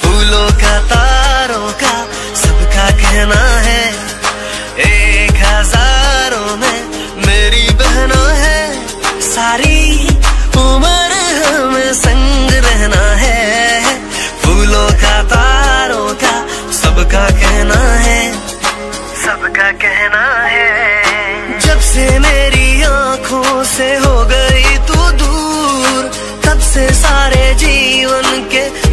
फूलों का, तारों का, सबका कहना है, एक हज़ारों में मेरी बहना है। सारी उम्र हमें संग रहना है। फूलों का, तारों का, सबका कहना है। सबका कहना है। जब से मेरी आँखों से हो गई तू दूर, तब से सारे जीवन के